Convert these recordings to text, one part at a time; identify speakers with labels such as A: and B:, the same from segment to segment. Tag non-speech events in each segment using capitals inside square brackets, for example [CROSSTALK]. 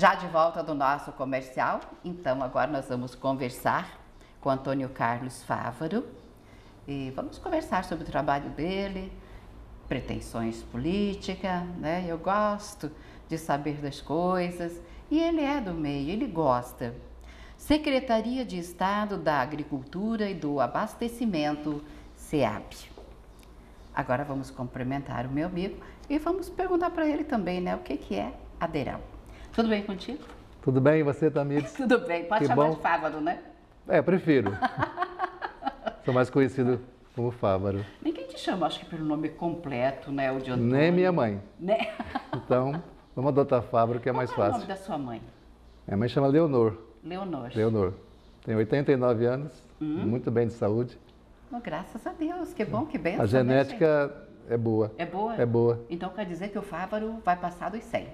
A: Já de volta do nosso comercial, então agora nós vamos conversar com Antônio Carlos Fávaro e vamos conversar sobre o trabalho dele, pretensões políticas, né? Eu gosto de saber das coisas e ele é do meio, ele gosta. Secretaria de Estado da Agricultura e do Abastecimento, SEAB. Agora vamos cumprimentar o meu amigo e vamos perguntar para ele também, né, o que, que é adeirão. Tudo bem contigo?
B: Tudo bem, e você, Tamires? [LAUGHS]
A: Tudo bem, pode
B: Que
A: chamar
B: bom.
A: de Fávaro, né?
B: É, prefiro. [LAUGHS] Sou mais conhecido como Fávaro.
A: Ninguém te chama, acho que pelo nome completo, né, o de Antônio.
B: Nem minha mãe.
A: Né? [LAUGHS]
B: Então, vamos adotar Fávaro, que é mais
A: Qual é o
B: fácil.
A: nome da sua mãe?
B: Minha mãe chama Leonor.
A: Leonor.
B: Leonor. Tem 89 anos,
A: Hum.
B: muito bem de saúde.
A: Oh, graças a Deus, que bom, que benção.
B: A
A: né,
B: genética é boa.
A: É boa?
B: É boa.
A: Então quer dizer que o Fávaro vai passar dos 100.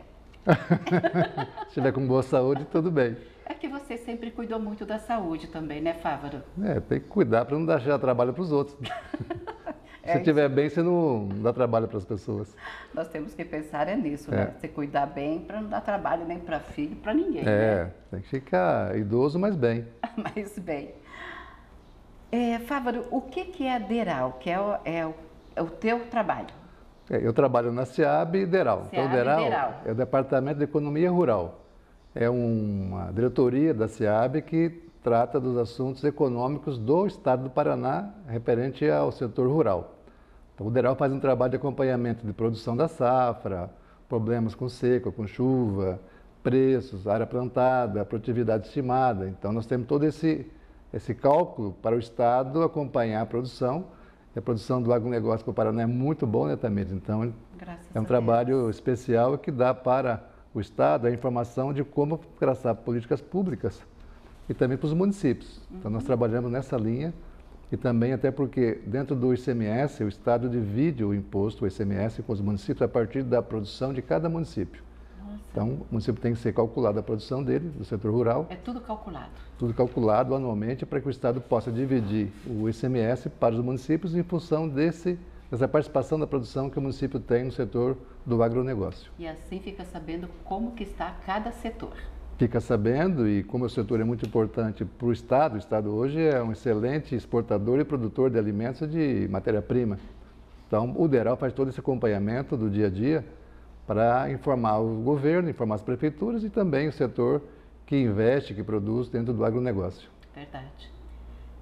A: [LAUGHS]
B: Se tiver com boa saúde, tudo bem.
A: É que você sempre cuidou muito da saúde também, né, Fávaro?
B: É, tem que cuidar para não deixar trabalho para os outros. [LAUGHS]
A: É
B: Se
A: isso.
B: tiver bem, você não dá trabalho para as pessoas.
A: Nós temos que pensar é nisso,
B: É.
A: né? Você cuidar bem para não dar trabalho nem para filho, para ninguém, né?
B: É, tem que ficar idoso, mas bem. [LAUGHS]
A: Mas bem. É, Fávaro, o que, que é DERAL? Que é o, é o, é o teu trabalho?
B: É, Eu trabalho na SEAB e DERAL.
A: SEAB e
B: DERAL,
A: DERAL.
B: é o Departamento de Economia Rural. É uma diretoria da SEAB que trata dos assuntos econômicos do Estado do Paraná referente ao setor rural. Então, o DERAL faz um trabalho de acompanhamento de produção da safra, problemas com seca, com chuva, preços, área plantada, produtividade estimada. Então, nós temos todo esse, esse cálculo para o Estado acompanhar a produção. A produção do agronegócio para o Paraná é muito bom, né, Tamires? Então,
A: Graças
B: é um trabalho especial que dá para o Estado a informação de como traçar políticas públicas e também para os municípios. Então, nós trabalhamos nessa linha e também até porque dentro do ICMS, o Estado divide o imposto, o ICMS, com os municípios a partir da produção de cada município.
A: Nossa,
B: Então, o município tem que ser calculado a produção dele, do setor rural,
A: é tudo calculado.
B: tudo calculado anualmente para que o Estado possa dividir o ICMS para os municípios em função desse, dessa participação da produção que o município tem no setor do agronegócio.
A: E assim fica sabendo como que está cada setor.
B: Fica sabendo, e como o setor é muito importante para o Estado, o Estado hoje é um excelente exportador e produtor de alimentos e de matéria-prima. Então, o DERAL faz todo esse acompanhamento do dia a dia para informar o governo, informar as prefeituras e também o setor que investe, que produz dentro do agronegócio.
A: Verdade.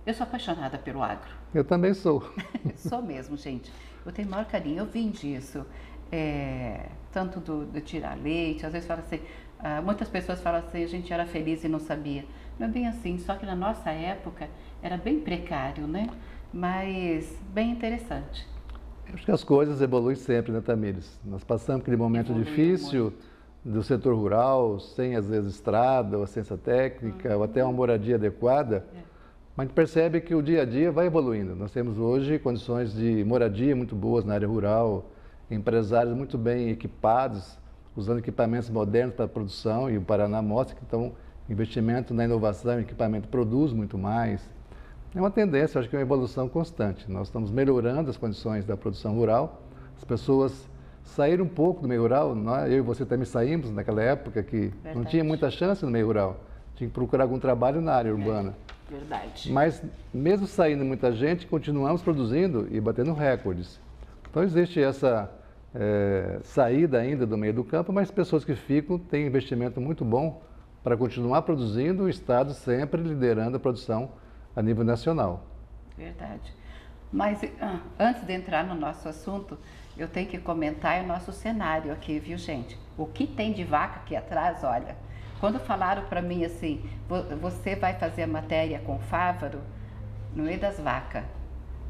A: Eu sou apaixonada pelo agro.
B: Eu também sou. [LAUGHS]
A: Sou mesmo, gente. Eu tenho maior carinho. Eu vim disso. é, tanto do, do tirar leite, às vezes fala assim, ah, muitas pessoas falam assim, a gente era feliz e não sabia. Não é bem assim, só que na nossa época era bem precário, né? Mas bem interessante.
B: Acho que as coisas evoluem sempre, né, Tamires? Nós passamos aquele momento difícil do setor rural, sem às vezes estrada, ou assistência técnica, ou até uma moradia adequada.
A: É.
B: Mas a gente percebe que o dia a dia vai evoluindo. Nós temos hoje condições de moradia muito boas na área rural, empresários muito bem equipados, usando equipamentos modernos para a produção, e o Paraná mostra que então, investimento na inovação e equipamento produz muito mais. É uma tendência, acho que é uma evolução constante. Nós estamos melhorando as condições da produção rural. As pessoas saíram um pouco do meio rural. Nós, eu e você também saímos naquela época que não
A: Verdade.
B: tinha muita chance no meio rural. Tinha que procurar algum trabalho na área urbana.
A: Verdade.
B: Mas mesmo saindo muita gente, continuamos produzindo e batendo recordes. Então existe essa eh, saída ainda do meio do campo, mas pessoas que ficam têm investimento muito bom para continuar produzindo, o Estado sempre liderando a produção a nível nacional.
A: Verdade. Mas ah, antes de entrar no nosso assunto, eu tenho que comentar o nosso cenário aqui, viu, gente? O que tem de vaca aqui atrás, olha. Quando falaram para mim assim, "Vo- você vai fazer a matéria com Fávaro no meio das vacas.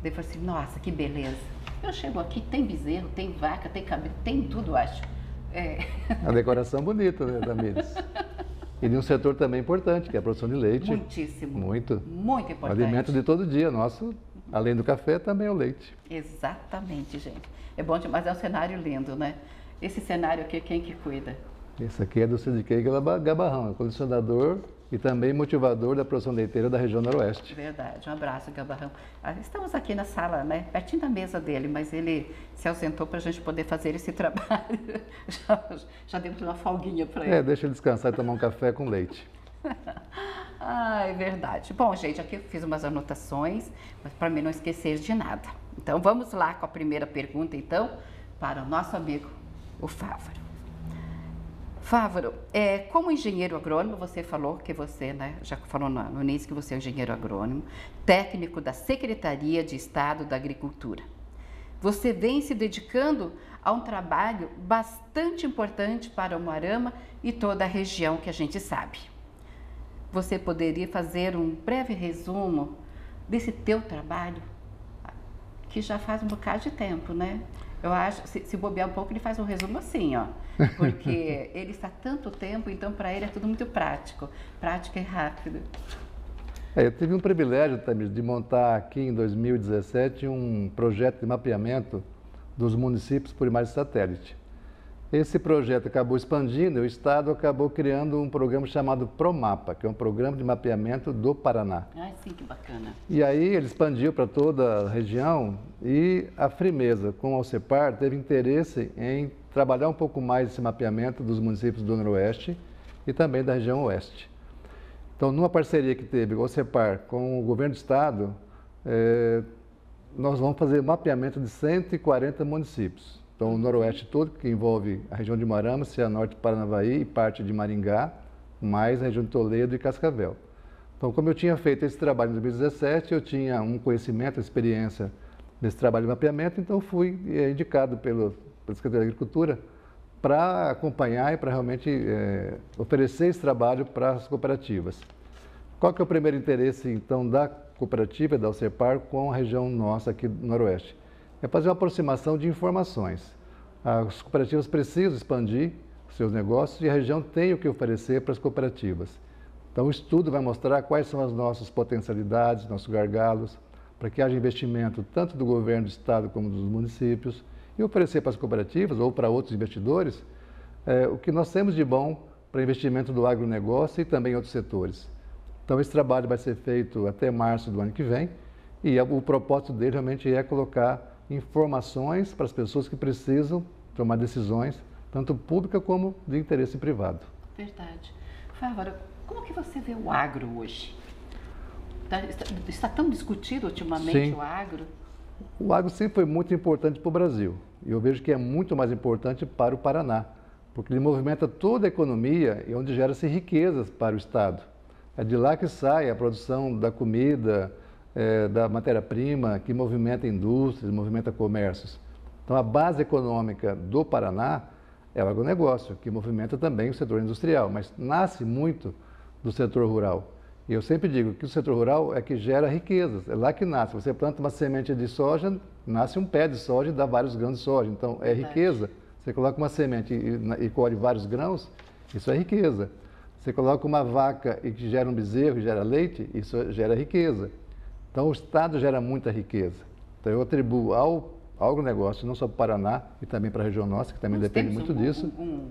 A: Eu falei assim, nossa, que beleza. Eu chego aqui, tem bezerro, tem vaca, tem cabelo, tem tudo, acho. É,
B: A decoração bonita, né, Tamires? [LAUGHS] E de um setor também importante, que é a produção de leite.
A: muitíssimo.
B: Muito.
A: Muito importante.
B: alimento de todo dia nosso, além do café, também é o leite.
A: Exatamente, gente. É bom demais, é um cenário lindo, né? Esse cenário aqui, quem que cuida?
B: Esse aqui é do CDK Gabarrão, é colecionador e também motivador da produção leiteira da região noroeste.
A: Verdade, um abraço, Gabarrão. Ah, estamos aqui na sala, né, pertinho da mesa dele, mas ele se ausentou para a gente poder fazer esse [LAUGHS] trabalho. Já, já demos uma folguinha para ele.
B: É, deixa ele descansar e tomar um café com leite. [LAUGHS]
A: ah, é verdade. Bom, gente, aqui eu fiz umas anotações, mas para mim não esquecer de nada. Então, vamos lá com a primeira pergunta, então, para o nosso amigo, o Fávaro. Fávaro, é, como engenheiro agrônomo, você falou que você, né, já falou no, início que você é engenheiro agrônomo, técnico da Secretaria de Estado da Agricultura. Você vem se dedicando a um trabalho bastante importante para o Moarama e toda a região que a gente sabe. Você poderia fazer um breve resumo desse teu trabalho, que já faz um bocado de tempo, né? Eu acho, se, se bobear um pouco, ele faz um resumo assim, ó. Porque [LAUGHS] ele está tanto tempo, então para ele é tudo muito prático. Prático e rápido.
B: É, eu tive um privilégio, Tamir, de montar aqui em 2017 um projeto de mapeamento dos municípios por imagem satélite. Esse projeto acabou expandindo e o Estado acabou criando um programa chamado PROMAPA, que é um programa de mapeamento do Paraná.
A: Ah, sim, que bacana.
B: E aí ele expandiu para toda a região e a Frimeza, com o Alcepar, teve interesse em trabalhar um pouco mais esse mapeamento dos municípios do Noroeste e também da região Oeste. Então, numa parceria que teve o Alcepar com o governo do Estado, eh, nós vamos fazer mapeamento de 140 municípios. Então, o noroeste todo, que envolve a região de Marama, Cianorte, Paranavaí e parte de Maringá, mais a região de Toledo e Cascavel. Então, como eu tinha feito esse trabalho em 2017, eu tinha um conhecimento, experiência nesse trabalho de mapeamento, então fui é, indicado pelo, pelo Secretaria da Agricultura para acompanhar e para realmente é, oferecer esse trabalho para as cooperativas. Qual que é o primeiro interesse, então, da cooperativa, da Alcepar, com a região nossa aqui do Noroeste? É fazer uma aproximação de informações. As cooperativas precisam expandir seus negócios e a região tem o que oferecer para as cooperativas. Então, o estudo vai mostrar quais são as nossas potencialidades, nossos gargalos, para que haja investimento tanto do governo do estado como dos municípios e oferecer para as cooperativas ou para outros investidores é, o que nós temos de bom para investimento do agronegócio e também em outros setores. Então, esse trabalho vai ser feito até março do ano que vem e o propósito dele realmente é colocar informações para as pessoas que precisam tomar decisões, tanto pública como de interesse privado.
A: Verdade. Fávara, como que você vê o agro hoje? Está, está, está tão discutido ultimamente Sim. o agro?
B: O agro sempre foi muito importante para o Brasil. E eu vejo que é muito mais importante para o Paraná, porque ele movimenta toda a economia e onde gera-se riquezas para o Estado. É de lá que sai a produção da comida, é, da matéria-prima, que movimenta indústrias, movimenta comércios. Então, a base econômica do Paraná é o agronegócio, que movimenta também o setor industrial, mas nasce muito do setor rural. E eu sempre digo que o setor rural é que gera riquezas, é lá que nasce. Você planta uma semente de soja, nasce um pé de soja e dá vários grãos de soja. Então, é riqueza. Você coloca uma semente e, e colhe vários grãos, isso é riqueza. Você coloca uma vaca e que gera um bezerro, e gera leite, isso gera riqueza. Então, o Estado gera muita riqueza. Então, eu atribuo ao, agronegócio, não só para o Paraná, e também para a região nossa, que também Nós depende muito
A: um,
B: disso.
A: Um, um,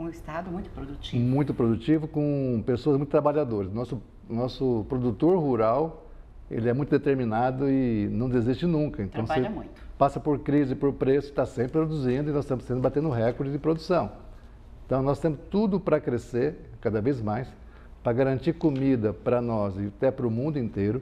A: um, Estado muito produtivo.
B: Muito produtivo, com pessoas muito trabalhadoras. Nosso, nosso produtor rural, ele é muito determinado e não desiste nunca.
A: Então, Trabalha muito.
B: Passa por crise, por preço, está sempre produzindo e nós estamos sendo batendo recorde de produção. Então, nós temos tudo para crescer cada vez mais, para garantir comida para nós e até para o mundo inteiro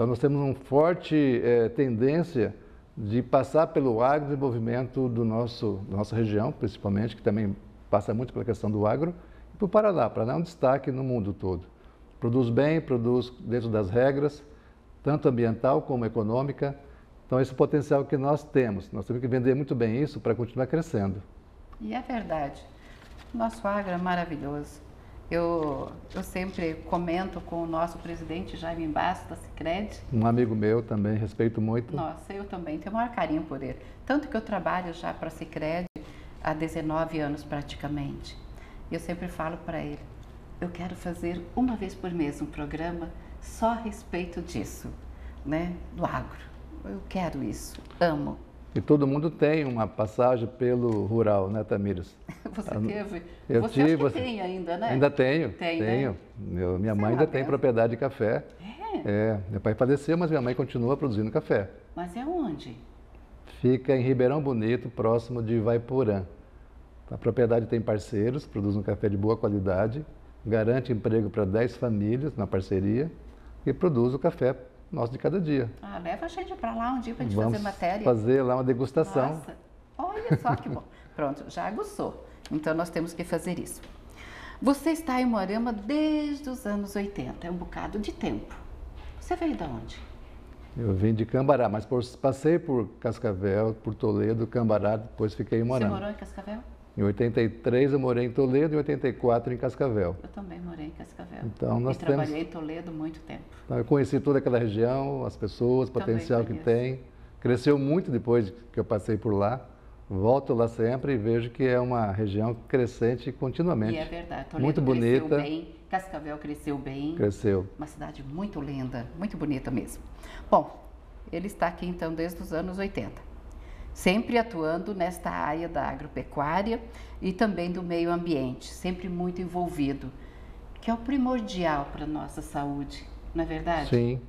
B: então, nós temos uma forte é, tendência de passar pelo agrodesenvolvimento do nosso, da nossa região, principalmente, que também passa muito pela questão do agro, e para o Paraná. O é um destaque no mundo todo. Produz bem, produz dentro das regras, tanto ambiental como econômica. Então, esse potencial que nós temos. Nós temos que vender muito bem isso para continuar crescendo.
A: E é verdade. Nosso agro é maravilhoso. Eu, eu sempre comento com o nosso presidente Jaime Bastos, da Cicred.
B: Um amigo meu também, respeito muito.
A: Nossa, eu também tenho o maior carinho por ele. Tanto que eu trabalho já para a Cicred há 19 anos praticamente. E eu sempre falo para ele, eu quero fazer uma vez por mês um programa só a respeito disso, né, do agro. Eu quero isso, amo.
B: E todo mundo tem uma passagem pelo rural, né, Tamires? [LAUGHS]
A: Você teve?
B: Eu
A: você
B: tive,
A: acha
B: você...
A: que tem ainda, né?
B: Ainda tenho,
A: tem, né?
B: tenho. Meu, minha
A: Você
B: mãe
A: é
B: ainda tem propriedade de café.
A: É?
B: É, meu pai faleceu, mas minha mãe continua produzindo café.
A: Mas é onde?
B: Fica em Ribeirão Bonito, próximo de Vaiporã. A propriedade tem parceiros, produz um café de boa qualidade, garante emprego para 10 famílias na parceria e produz o café nosso de cada dia.
A: Ah, leva a gente para lá um dia para gente
B: Vamos
A: fazer matéria.
B: fazer lá uma degustação.
A: Nossa, olha só que bom. [LAUGHS] Pronto, já aguçou. Então nós temos que fazer isso. Você está em Moarama desde os anos 80, é um bocado de tempo. Você veio de onde?
B: Eu vim de Cambará, mas por- passei por Cascavel, por Toledo, Cambará, depois fiquei em
A: Você
B: Morama.
A: morou em Cascavel?
B: Em 83 eu morei em Toledo e em 84 em Cascavel.
A: Eu também morei em Cascavel.
B: Então, nós
A: e
B: temos-
A: trabalhei em Toledo muito tempo.
B: Então, eu conheci toda aquela região, as pessoas, o
A: Também
B: potencial que tem. Cresceu muito depois que eu passei por lá. Volto lá sempre e vejo que é uma região crescente continuamente.
A: E é verdade, Toledo
B: Muito
A: cresceu
B: bonita.
A: bem, Cascavel cresceu bem.
B: Cresceu.
A: Uma cidade muito linda, muito bonita mesmo. Bom, ele está aqui então desde os anos 80, sempre atuando nesta área da agropecuária e também do meio ambiente, sempre muito envolvido, que é o primordial para a nossa saúde, não é verdade?
B: Sim.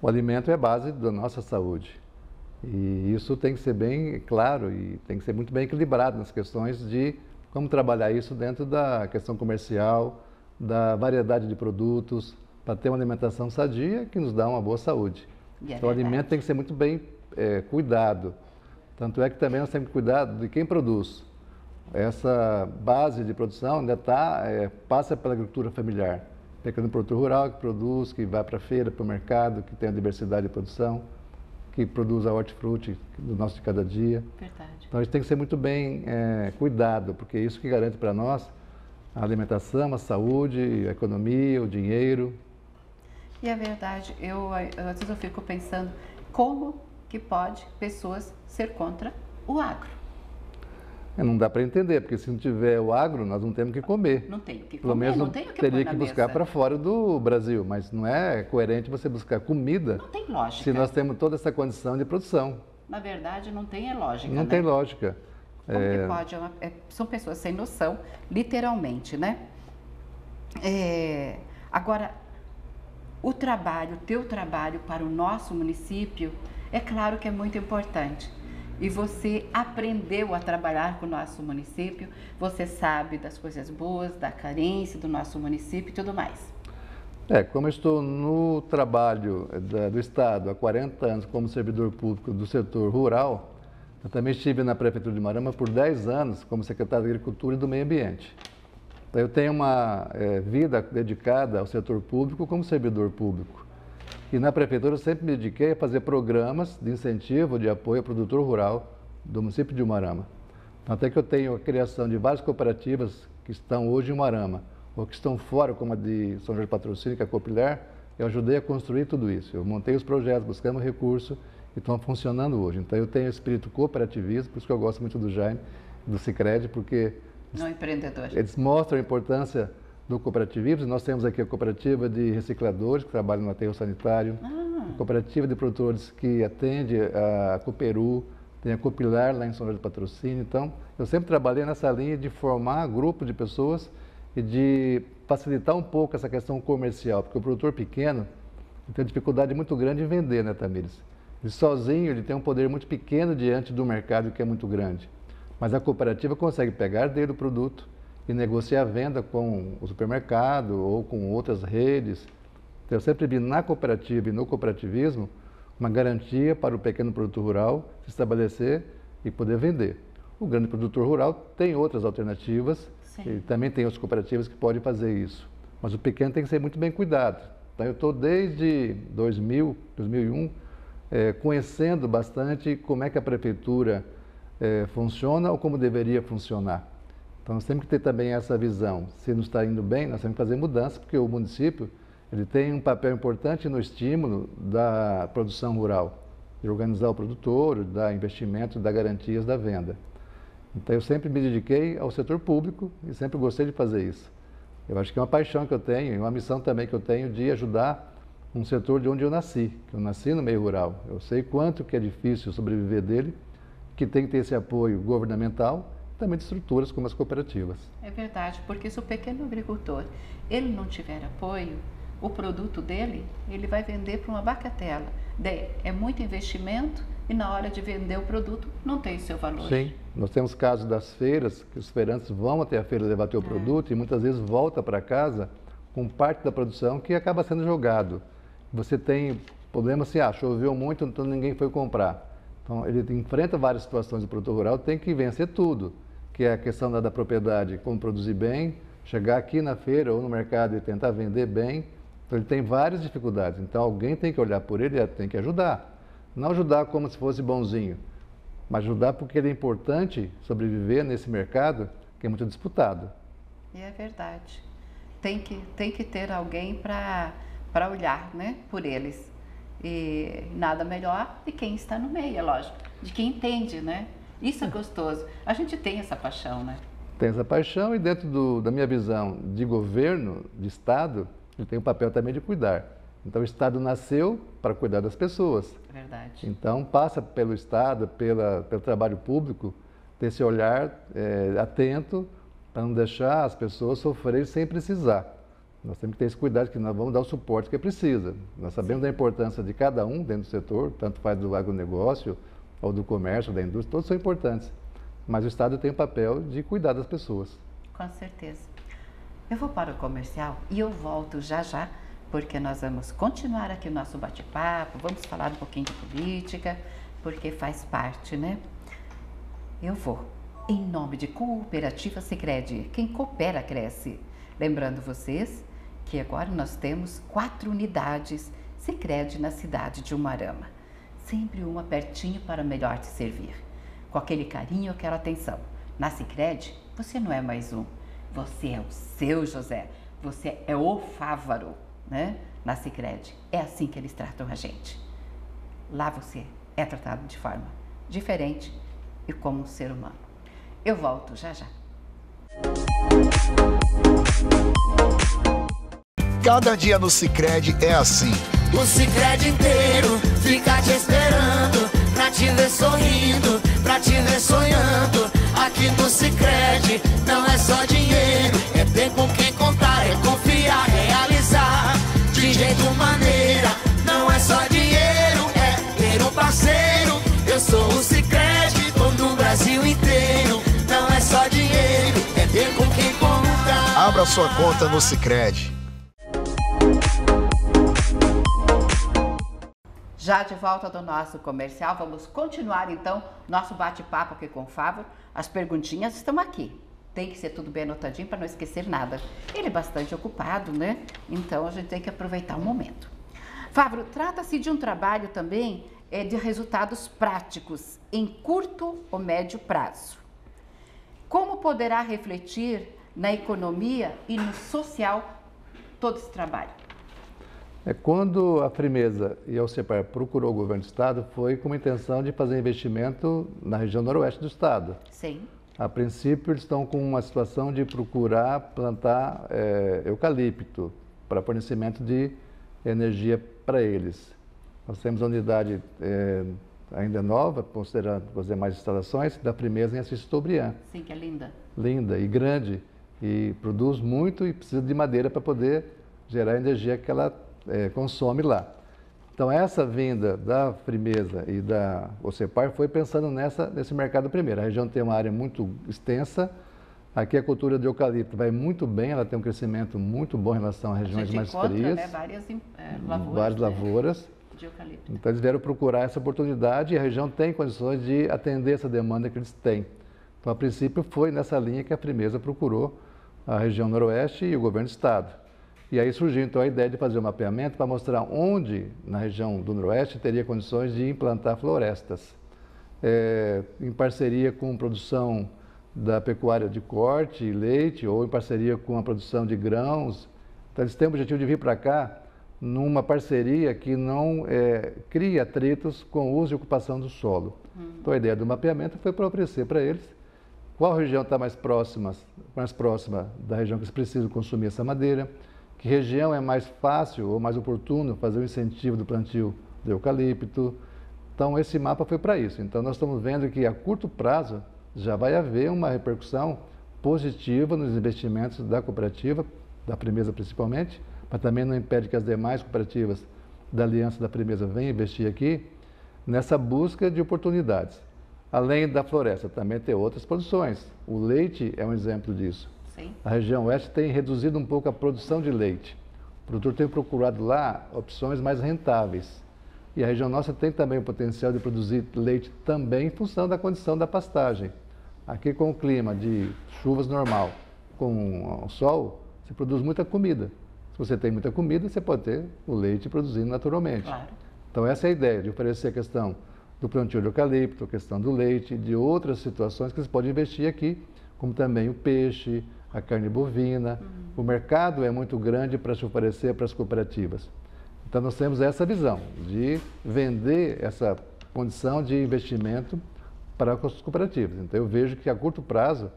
B: O alimento é a base da nossa saúde. E isso tem que ser bem claro e tem que ser muito bem equilibrado nas questões de como trabalhar isso dentro da questão comercial, da variedade de produtos, para ter uma alimentação sadia que nos dá uma boa saúde.
A: É
B: então, o alimento tem que ser muito bem eh, cuidado. Tanto é que também nós temos que cuidar de quem produz. Essa base de produção ainda tá, eh, passa pela agricultura familiar. Pequeno produtor rural que produz, que vai para a feira, para o mercado, que tem a diversidade de produção, que produz a hortifruti do nosso de cada dia.
A: Verdade.
B: Então, isso tem que ser muito bem eh, cuidado, porque é isso que garante para nós a alimentação, a saúde, a economia, o dinheiro.
A: E é verdade, eu às vezes eu fico pensando como que pode pessoas ser contra o agro.
B: Eh, Não dá para entender, porque se não tiver o agro, nós não temos o que comer.
A: Não tem o que
B: Pelo
A: comer,
B: menos
A: não tem o que
B: teria que buscar para fora do Brasil, mas não é coerente você buscar comida
A: Não tem lógica.
B: se nós temos toda essa condição de produção.
A: Na verdade, não tem é lógica.
B: Não
A: né?
B: tem lógica.
A: Como
B: É,
A: que pode? É é- são pessoas sem noção, literalmente, né? É, agora, o trabalho, o teu trabalho para o nosso município, é claro que é muito importante. E você aprendeu a trabalhar com o nosso município, você sabe das coisas boas, da carência do nosso município e tudo mais.
B: É, como eu estou no trabalho da- do Estado há 40 anos como servidor público do setor rural, eu também estive na Prefeitura de Marama por 10 anos como secretário de Agricultura e do Meio Ambiente. Então, eu tenho uma eh, vida dedicada ao setor público como servidor público. E na Prefeitura eu sempre me dediquei a fazer programas de incentivo, de apoio ao produtor rural do município de Umarama. Até que eu tenho a criação de várias cooperativas que estão hoje em Umarama, ou que estão fora, como a de São Jorge Patrocínio, que é a Copilar, eu ajudei a construir tudo isso. Eu montei os projetos, buscamos recursos e estão funcionando hoje. Então eu tenho espírito cooperativismo, por isso que eu gosto muito do Jaime, do Cicred, porque
A: Não empreendedor.
B: eles mostram a importância do cooperativismo. Nós temos aqui a cooperativa de recicladores que trabalham no aterro sanitário,
A: Ah,
B: a cooperativa de produtores que atende a Cooperu, tem a Copilar lá em São Jorge do Patrocínio. Então, eu sempre trabalhei nessa linha de formar grupo de pessoas e de facilitar um pouco essa questão comercial, porque o produtor pequeno tem uma dificuldade muito grande em vender, né, Tamires? Ele sozinho ele tem um poder muito pequeno diante do mercado que é muito grande. Mas a cooperativa consegue pegar dele o produto e negociar a venda com o supermercado ou com outras redes. Então, eu sempre vi na cooperativa e no cooperativismo uma garantia para o pequeno produtor rural se estabelecer e poder vender. O grande produtor rural tem outras alternativas
A: Sim.
B: e também tem outras cooperativas que podem fazer isso. Mas o pequeno tem que ser muito bem cuidado. Então, eu estou desde 2000, 2001, eh, conhecendo bastante como é que a prefeitura eh, funciona ou como deveria funcionar. Então, nós temos que ter também essa visão. Se não está indo bem, nós temos que fazer mudanças, porque o município ele tem um papel importante no estímulo da produção rural, de organizar o produtor, dar investimento, dar garantias da venda. Então, eu sempre me dediquei ao setor público e sempre gostei de fazer isso. Eu acho que é uma paixão que eu tenho e uma missão também que eu tenho de ajudar um setor de onde eu nasci, que eu nasci no meio rural. Eu sei quanto que é difícil sobreviver dele, que tem que ter esse apoio governamental também de estruturas como as cooperativas.
A: É verdade, porque se o pequeno agricultor ele não tiver apoio, o produto dele ele vai vender para uma bacatela. É muito investimento e na hora de vender o produto não tem seu valor.
B: Sim, nós temos casos das feiras, que os feirantes vão até a feira levar teu é. produto e muitas vezes volta para casa com parte da produção que acaba sendo jogado. Você tem problema assim, ah, choveu muito, então ninguém foi comprar. Então ele enfrenta várias situações do produtor rural, tem que vencer tudo, que é a questão da, da propriedade, como produzir bem, chegar aqui na feira ou no mercado e tentar vender bem. Então ele tem várias dificuldades. Então alguém tem que olhar por ele e tem que ajudar. Não ajudar como se fosse bonzinho, mas ajudar porque ele é importante sobreviver nesse mercado que é muito disputado.
A: E é verdade. Tem que, tem que ter alguém para olhar né, por eles. E nada melhor de quem está no meio, é lógico, de quem entende, né? Isso é gostoso. A gente tem essa paixão, né?
B: Tem essa paixão e dentro do, da minha visão de governo, de Estado, ele tem o papel também de cuidar. Então, o Estado nasceu para cuidar das pessoas.
A: Verdade.
B: Então, passa pelo Estado, pela, pelo trabalho público, ter esse olhar é, atento para não deixar as pessoas sofrerem sem precisar. Nós temos que ter esse cuidado que nós vamos dar o suporte que precisa. Nós sabemos Sim. da importância de cada um dentro do setor, tanto faz do agronegócio, ou do comércio, da indústria, todos são importantes. Mas o Estado tem o papel de cuidar das pessoas.
A: Com certeza. Eu vou para o comercial e eu volto já já porque nós vamos continuar aqui o nosso bate-papo, vamos falar um pouquinho de política, porque faz parte, né? Eu vou. Em nome de Cooperativa Sicredi, quem coopera cresce. Lembrando vocês que agora nós temos quatro unidades Sicredi na cidade de Umarama. Sempre uma pertinho para melhor te servir. Com aquele carinho, aquela atenção. Na Sicredi, você não é mais um. Você é o seu José. Você é o Fávaro né, na Cicred. É assim que eles tratam a gente. Lá você é tratado de forma diferente e como um ser humano. Eu volto já já.
C: Cada dia no Cicred é assim.
D: O Cicred inteiro fica te esperando pra te ver sorrindo, pra te ver sonhando. Aqui no Cicred não é só dinheiro, é ter com quem contar, é confiar, realizar de jeito maneira. Não é só dinheiro, é ter um parceiro. Eu sou o Cicred, todo o Brasil inteiro. Não é só dinheiro, é ter com quem contar.
C: Abra sua conta no Cicred.
A: Já de volta do nosso comercial, vamos continuar então nosso bate-papo aqui com o Fábio. As perguntinhas estão aqui tem que ser tudo bem anotadinho para não esquecer nada. Ele é bastante ocupado, né? Então a gente tem que aproveitar o momento. Fábio, trata-se de um trabalho também é, de resultados práticos em curto ou médio prazo. Como poderá refletir na economia e no social todo esse trabalho?
B: É, quando a Frimeza e a OCEPAR procurou o governo do estado, foi com a intenção de fazer investimento na região noroeste do estado.
A: Sim.
B: A princípio, eles estão com uma situação de procurar plantar é, eucalipto para fornecimento de energia para eles. Nós temos a unidade é, ainda nova, considerando fazer mais instalações, da Primeza em Assis Tobriand.
A: Sim, que é linda.
B: Linda e grande. E produz muito e precisa de madeira para poder gerar a energia que ela é, consome lá. Então, essa vinda da Frimeza e da Ocepar foi pensando nessa, nesse mercado primeiro. A região tem uma área muito extensa, aqui a cultura de eucalipto vai muito bem, ela tem um crescimento muito bom em relação a regiões mais encontra, frias.
A: Né, várias é, lavouras.
B: Várias né, lavouras.
A: De eucalipto.
B: Então, eles vieram procurar essa oportunidade e a região tem condições de atender essa demanda que eles têm. Então, a princípio, foi nessa linha que a Frimeza procurou a região noroeste e o governo do estado. E aí surgiu então a ideia de fazer um mapeamento para mostrar onde na região do Noroeste teria condições de implantar florestas, é, em parceria com produção da pecuária de corte e leite ou em parceria com a produção de grãos. Então eles têm o objetivo de vir para cá numa parceria que não é, cria atritos com o uso e ocupação do solo. Hum. Então a ideia do mapeamento foi para oferecer para eles qual região está mais próxima, mais próxima da região que eles precisam consumir essa madeira, que região é mais fácil ou mais oportuno fazer o incentivo do plantio do eucalipto. Então, esse mapa foi para isso. Então, nós estamos vendo que a curto prazo já vai haver uma repercussão positiva nos investimentos da cooperativa, da Primeza principalmente, mas também não impede que as demais cooperativas da Aliança da Primeza venham investir aqui, nessa busca de oportunidades. Além da floresta, também tem outras produções. O leite é um exemplo disso. Sim. A região oeste tem reduzido um pouco a produção de leite. O produtor tem procurado lá opções mais rentáveis. E a região nossa tem também o potencial de produzir leite também em função da condição da pastagem. Aqui com o clima de chuvas normal, com o sol, você produz muita comida. Se você tem muita comida, você pode ter o leite produzindo naturalmente. Claro. Então essa é a ideia, de oferecer a questão do plantio de eucalipto, a questão do leite, de outras situações que você pode investir aqui, como também o peixe, a carne bovina. Uhum. O mercado é muito grande para se oferecer para as cooperativas. Então nós temos essa visão de vender essa condição de investimento para as cooperativas. Então eu vejo que a curto prazo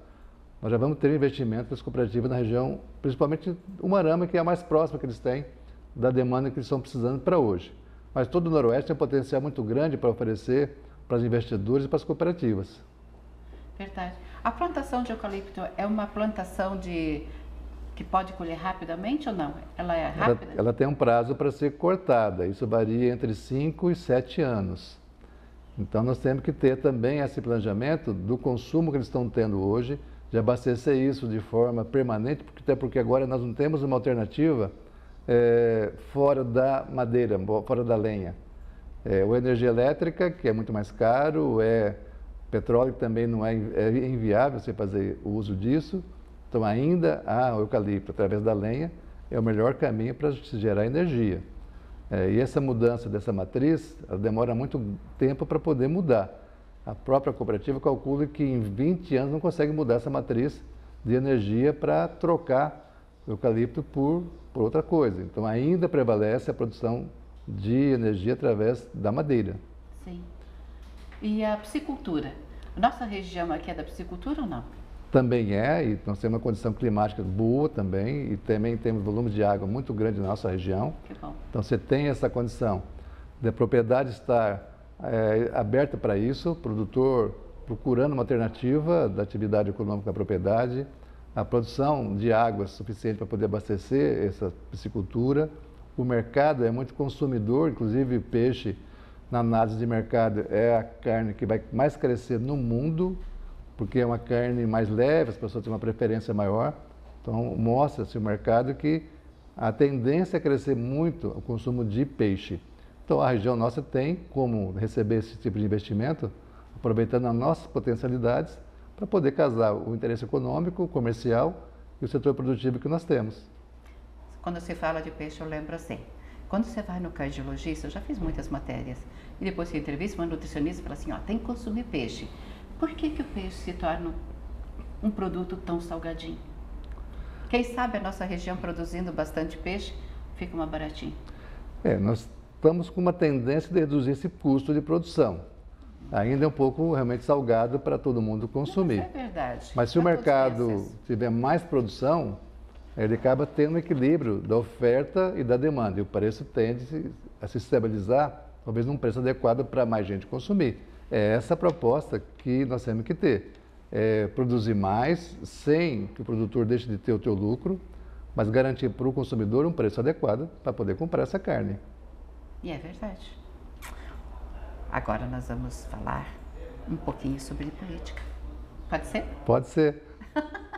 B: nós já vamos ter investimento para as cooperativas na região, principalmente o Marama, que é a mais próxima que eles têm da demanda que eles estão precisando para hoje. Mas todo o Noroeste tem um potencial muito grande para oferecer para os investidores e para as cooperativas.
A: Verdade. A plantação de eucalipto é uma plantação de que pode colher rapidamente ou não? Ela é rápida?
B: Ela, ela tem um prazo para ser cortada. Isso varia entre 5 e 7 anos. Então nós temos que ter também esse planejamento do consumo que eles estão tendo hoje, de abastecer isso de forma permanente, porque, até porque agora nós não temos uma alternativa é, fora da madeira, fora da lenha. É, ou energia elétrica, que é muito mais caro, é petróleo, também não é, é inviável você fazer o uso disso, então, ainda há o eucalipto através da lenha é o melhor caminho para se gerar energia. É, e essa mudança dessa matriz demora muito tempo para poder mudar. A própria cooperativa calcula que em 20 anos não consegue mudar essa matriz de energia para trocar o eucalipto por, por outra coisa. Então, ainda prevalece a produção de energia através da madeira.
A: Sim. E a piscicultura? Nossa região aqui é da piscicultura ou não?
B: Também é, e nós temos uma condição climática boa também, e também temos volume de água muito grande na nossa região. Então você tem essa condição da propriedade estar é, aberta para isso, o produtor procurando uma alternativa da atividade econômica da propriedade, a produção de água suficiente para poder abastecer essa piscicultura. O mercado é muito consumidor, inclusive peixe, na análise de mercado, é a carne que vai mais crescer no mundo porque é uma carne mais leve, as pessoas têm uma preferência maior. Então, mostra-se o mercado que a tendência é crescer muito o consumo de peixe. Então, a região nossa tem como receber esse tipo de investimento, aproveitando as nossas potencialidades, para poder casar o interesse econômico, comercial e o setor produtivo que nós temos.
A: Quando se fala de peixe, eu lembro assim. Quando você vai no cardiologista, eu já fiz muitas matérias, e depois que entrevista, uma nutricionista fala assim, ó, tem que consumir peixe. Por que, que o peixe se torna um produto tão salgadinho? Quem sabe a nossa região produzindo bastante peixe, fica uma baratinho.
B: É, nós estamos com uma tendência de reduzir esse custo de produção. Ainda é um pouco realmente salgado para todo mundo consumir.
A: Mas é verdade.
B: Mas se o mercado tiver mais produção, ele acaba tendo um equilíbrio da oferta e da demanda. E o preço tende a se estabilizar, talvez num preço adequado para mais gente consumir. É essa a proposta que nós temos que ter. É produzir mais sem que o produtor deixe de ter o teu lucro, mas garantir para o consumidor um preço adequado para poder comprar essa carne.
A: E é verdade. Agora nós vamos falar um pouquinho sobre política. Pode ser?
B: Pode ser. [LAUGHS]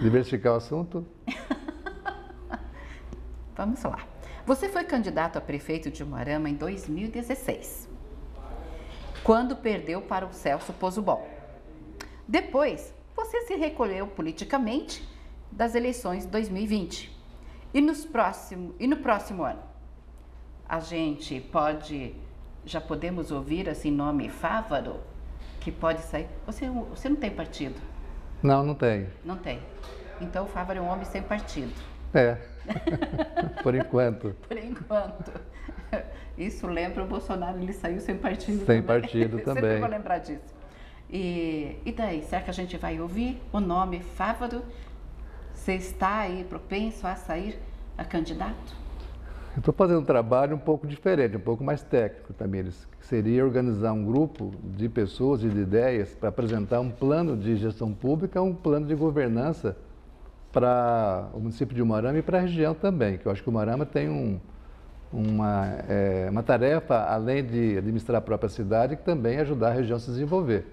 B: Diversificar o assunto? [LAUGHS]
A: Vamos lá. Você foi candidato a prefeito de Umarama em 2016 quando perdeu para o Celso Pozubol. Depois, você se recolheu politicamente das eleições de 2020. E, nos próximo, e no próximo ano? A gente pode, já podemos ouvir assim nome Fávaro, que pode sair. Você, você não tem partido?
B: Não, não tem.
A: Não tem. Então o Fávaro é um homem sem partido.
B: É. [LAUGHS] Por enquanto.
A: Por enquanto. Isso lembra o Bolsonaro, ele saiu sem partido
B: Sem
A: também.
B: partido [LAUGHS] também. Sempre
A: vou lembrar disso. E, e daí, será que a gente vai ouvir o nome Fávaro? Você está aí propenso a sair a candidato?
B: Estou fazendo um trabalho um pouco diferente, um pouco mais técnico também, que seria organizar um grupo de pessoas e de ideias para apresentar um plano de gestão pública, um plano de governança para o município de Umarama e para a região também, que eu acho que o Umarama tem um, uma, é, uma tarefa, além de administrar a própria cidade, que também ajudar a região a se desenvolver.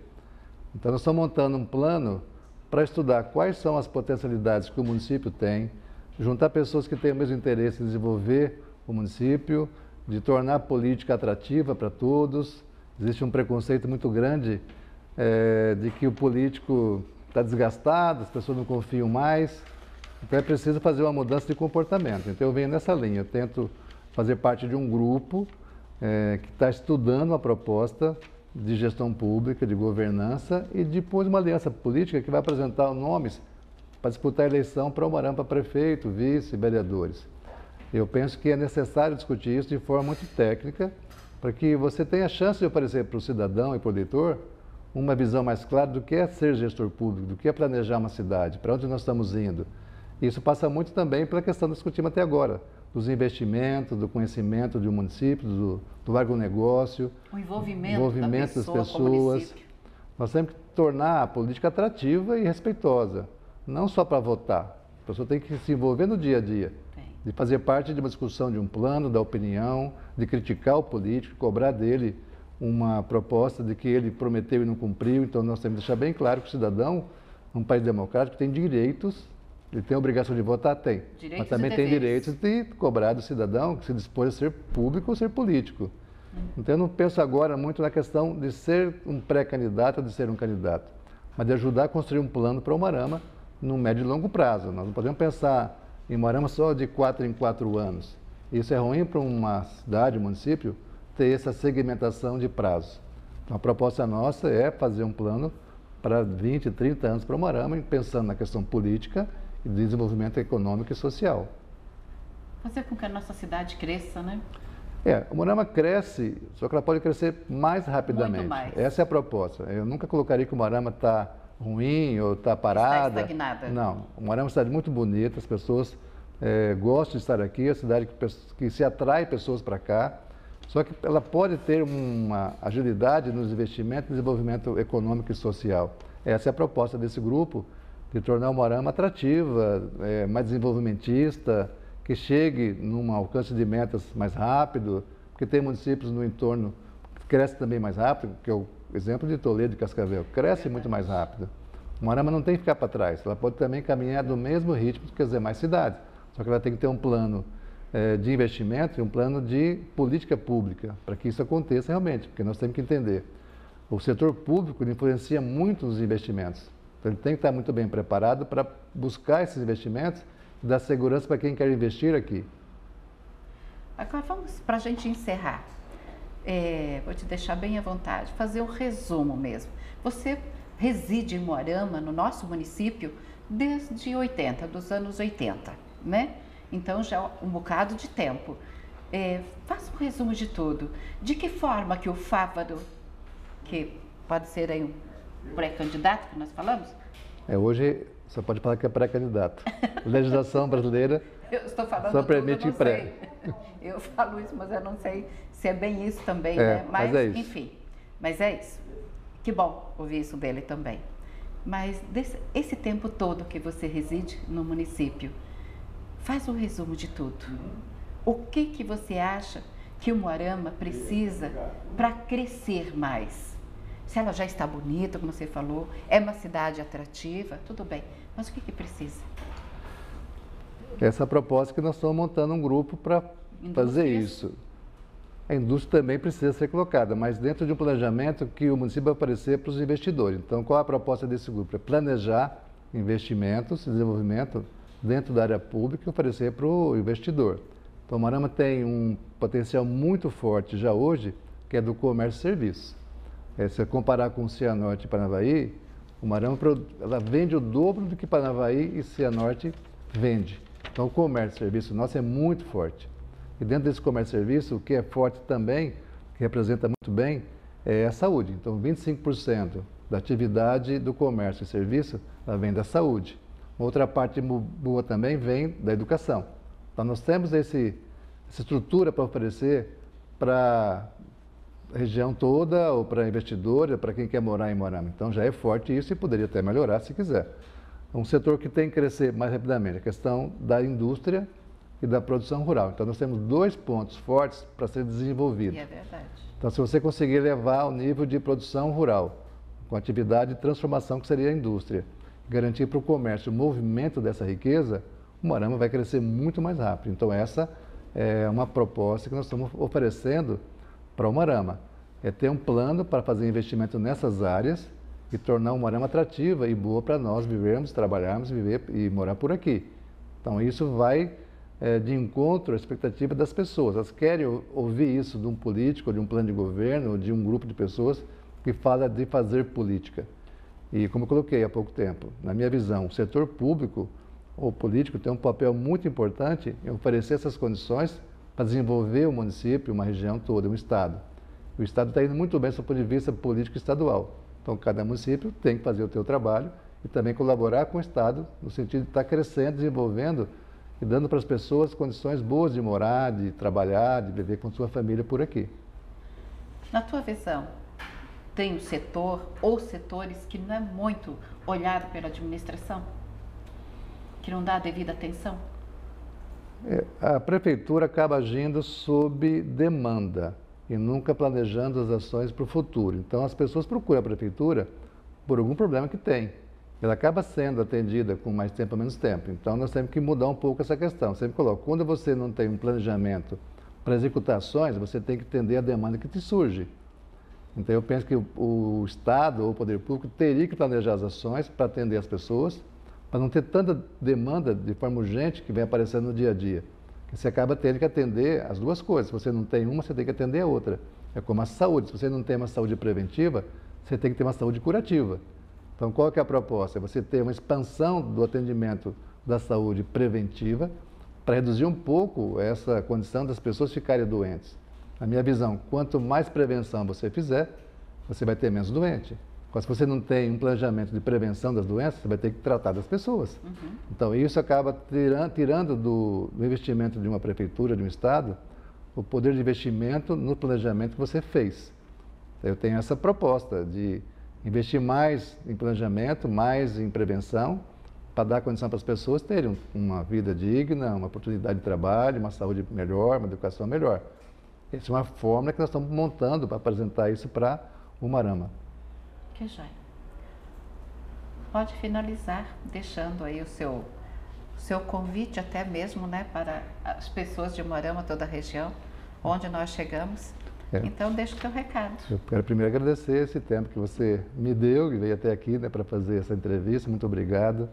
B: Então, nós estamos montando um plano para estudar quais são as potencialidades que o município tem, juntar pessoas que têm o mesmo interesse em desenvolver o município, de tornar a política atrativa para todos. Existe um preconceito muito grande é, de que o político está desgastado, as pessoas não confiam mais. Então é preciso fazer uma mudança de comportamento. Então eu venho nessa linha, eu tento fazer parte de um grupo é, que está estudando uma proposta de gestão pública, de governança e depois uma aliança política que vai apresentar nomes para disputar a eleição para o Marão para prefeito, vice, vereadores. Eu penso que é necessário discutir isso de forma muito técnica para que você tenha a chance de oferecer para o cidadão e para o eleitor uma visão mais clara do que é ser gestor público, do que é planejar uma cidade, para onde nós estamos indo. Isso passa muito também pela questão que discutimos até agora, dos investimentos, do conhecimento de um município, do, do agronegócio,
A: o envolvimento,
B: envolvimento
A: pessoa,
B: das pessoas. Nós temos que tornar a política atrativa e respeitosa, não só para votar. A pessoa tem que se envolver no dia a dia. De fazer parte de uma discussão de um plano, da opinião, de criticar o político, cobrar dele uma proposta de que ele prometeu e não cumpriu. Então nós temos que deixar bem claro que o cidadão, num país democrático, tem direitos ele tem a obrigação de votar? Tem. Direitos mas também tem direitos de cobrar do cidadão que se dispôs a ser público ou ser político. Uhum. Então eu não penso agora muito na questão de ser um pré-candidato ou de ser um candidato, mas de ajudar a construir um plano para o Marama no médio e longo prazo. Nós não podemos pensar em Marama só de quatro em quatro anos. Isso é ruim para uma cidade, um município, ter essa segmentação de prazo. Então a proposta nossa é fazer um plano para 20, 30 anos para o Marama, pensando na questão política e desenvolvimento econômico e social.
A: Fazer com que a nossa cidade cresça, né?
B: É, o Morama cresce, só que ela pode crescer mais rapidamente. Muito mais. Essa é a proposta. Eu nunca colocaria que o Morama está ruim ou está parada.
A: Está estagnada.
B: Não, o Morama é uma cidade muito bonita, as pessoas é, gostam de estar aqui, é uma cidade que, que se atrai pessoas para cá. Só que ela pode ter uma agilidade nos investimentos e desenvolvimento econômico e social. Essa é a proposta desse grupo de tornar o Morama atrativa, é, mais desenvolvimentista, que chegue num alcance de metas mais rápido, porque tem municípios no entorno que crescem também mais rápido, que é o exemplo de Toledo e Cascavel, cresce muito mais rápido. O Morama não tem que ficar para trás, ela pode também caminhar do mesmo ritmo que as demais cidades, só que ela tem que ter um plano é, de investimento e um plano de política pública para que isso aconteça realmente, porque nós temos que entender, o setor público influencia muito nos investimentos. Então, ele tem que estar muito bem preparado para buscar esses investimentos e dar segurança para quem quer investir aqui.
A: Agora, vamos para a gente encerrar. É, vou te deixar bem à vontade, fazer um resumo mesmo. Você reside em Moarama, no nosso município, desde 80, dos anos 80, né? Então já um bocado de tempo. É, faça um resumo de tudo. De que forma que o Fávaro, que pode ser aí um pré-candidato que nós falamos?
B: É, hoje só pode falar que é pré-candidato. Legislação brasileira [LAUGHS]
A: eu estou falando
B: só permite tudo, pré.
A: Eu falo isso, mas eu não sei se é bem isso também,
B: é,
A: né?
B: Mas, mas é isso.
A: enfim, mas é isso. Que bom ouvir isso dele também. Mas desse, esse tempo todo que você reside no município, faz um resumo de tudo. O que que você acha que o Moarama precisa para crescer mais? Se ela já está bonita, como você falou, é uma cidade atrativa, tudo bem. Mas o que, que precisa?
B: Essa proposta que nós estamos montando um grupo para fazer isso. A indústria também precisa ser colocada, mas dentro de um planejamento que o município vai oferecer para os investidores. Então, qual a proposta desse grupo? É planejar investimentos, desenvolvimento dentro da área pública e oferecer para o investidor. Então, o Marama tem um potencial muito forte já hoje, que é do comércio e serviços. É, se comparar com o Cianorte e Panavaí, o Marama ela vende o dobro do que Panavaí e Cianorte vende. Então o comércio e serviço nosso é muito forte. E dentro desse comércio e serviço, o que é forte também, que representa muito bem, é a saúde. Então 25% da atividade do comércio e serviço vem da saúde. Outra parte boa também vem da educação. Então nós temos esse, essa estrutura para oferecer para a região toda ou para investidores, para quem quer morar em Morama. Então já é forte isso e poderia até melhorar se quiser. É um setor que tem que crescer mais rapidamente, a questão da indústria e da produção rural. Então nós temos dois pontos fortes para ser desenvolvido.
A: E é verdade.
B: Então se você conseguir levar o nível de produção rural, com atividade de transformação que seria a indústria, garantir para o comércio o movimento dessa riqueza, o Morama vai crescer muito mais rápido. Então essa é uma proposta que nós estamos oferecendo para o Morama. É ter um plano para fazer investimento nessas áreas e tornar o Morama atrativa e boa para nós vivermos, trabalharmos, viver e morar por aqui. Então isso vai é, de encontro à expectativa das pessoas. Elas querem ouvir isso de um político, de um plano de governo, de um grupo de pessoas que fala de fazer política. E como eu coloquei há pouco tempo, na minha visão, o setor público ou político tem um papel muito importante em oferecer essas condições para desenvolver o município, uma região toda, um estado. O estado está indo muito bem do ponto de vista político estadual. Então, cada município tem que fazer o seu trabalho e também colaborar com o estado no sentido de estar crescendo, desenvolvendo e dando para as pessoas condições boas de morar, de trabalhar, de viver com sua família por aqui.
A: Na tua visão, tem um setor ou setores que não é muito olhado pela administração? Que não dá a devida atenção?
B: É, a prefeitura acaba agindo sob demanda e nunca planejando as ações para o futuro. Então as pessoas procuram a prefeitura por algum problema que tem. Ela acaba sendo atendida com mais tempo ou menos tempo. Então nós temos que mudar um pouco essa questão. Sempre coloco, quando você não tem um planejamento para executar ações, você tem que atender a demanda que te surge. Então eu penso que o, o Estado ou o poder público teria que planejar as ações para atender as pessoas, para não ter tanta demanda de forma urgente que vem aparecendo no dia a dia. Você acaba tendo que atender as duas coisas. Se você não tem uma, você tem que atender a outra. É como a saúde. Se você não tem uma saúde preventiva, você tem que ter uma saúde curativa. Então, qual que é a proposta? É você ter uma expansão do atendimento da saúde preventiva para reduzir um pouco essa condição das pessoas ficarem doentes. Na minha visão, quanto mais prevenção você fizer, você vai ter menos doente. Mas se você não tem um planejamento de prevenção das doenças, você vai ter que tratar das pessoas. Uhum. Então, isso acaba tirando, tirando do, do, investimento de uma prefeitura, de um estado, o poder de investimento no planejamento que você fez. Eu tenho essa proposta de investir mais em planejamento, mais em prevenção, para dar condição para as pessoas terem uma vida digna, uma oportunidade de trabalho, uma saúde melhor, uma educação melhor. Essa é uma fórmula que nós estamos montando para apresentar isso para o Marama.
A: Que joia. Pode finalizar deixando aí o seu, seu convite até mesmo né, para as pessoas de Morama, toda a região, onde nós chegamos. É. Então, deixa o seu recado.
B: Eu quero primeiro agradecer esse tempo que você me deu, e veio até aqui né, para fazer essa entrevista. Muito obrigado.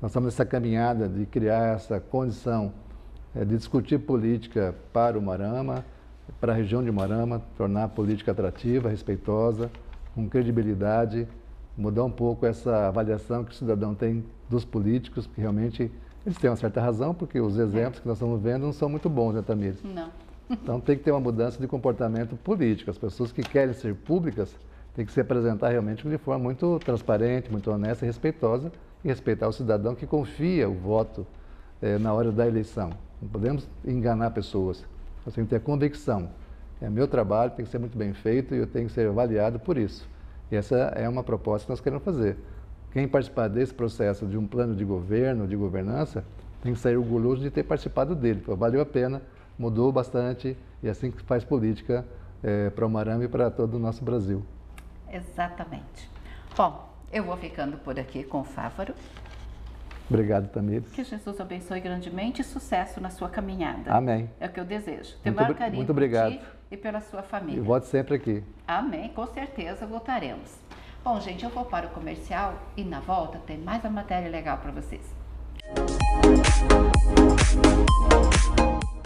B: Nós estamos nessa caminhada de criar essa condição é, de discutir política para o Marama, para a região de Marama, tornar a política atrativa, respeitosa, com credibilidade, mudar um pouco essa avaliação que o cidadão tem dos políticos, que realmente eles têm uma certa razão, porque os exemplos que nós estamos vendo não são muito bons, né, Tamires?
A: Não.
B: Então tem que ter uma mudança de comportamento político. As pessoas que querem ser públicas têm que se apresentar realmente de forma muito transparente, muito honesta e respeitosa, e respeitar o cidadão que confia o voto eh, na hora da eleição. Não podemos enganar pessoas. Nós temos que ter convicção é meu trabalho, tem que ser muito bem feito e eu tenho que ser avaliado por isso. E essa é uma proposta que nós queremos fazer. Quem participar desse processo de um plano de governo, de governança, tem que sair orgulhoso de ter participado dele. Valeu a pena, mudou bastante e é assim que faz política é, para o Marame e para todo o nosso Brasil.
A: Exatamente. Bom, eu vou ficando por aqui com o Fávaro.
B: Obrigado, Tamires.
A: Que Jesus abençoe grandemente e sucesso na sua caminhada.
B: Amém.
A: É o que eu desejo. Te muito, carinho
B: muito obrigado.
A: e pela sua família.
B: E volte sempre aqui.
A: Amém. Com certeza voltaremos. Bom, gente, eu vou para o comercial e na volta tem mais uma matéria legal para vocês. Música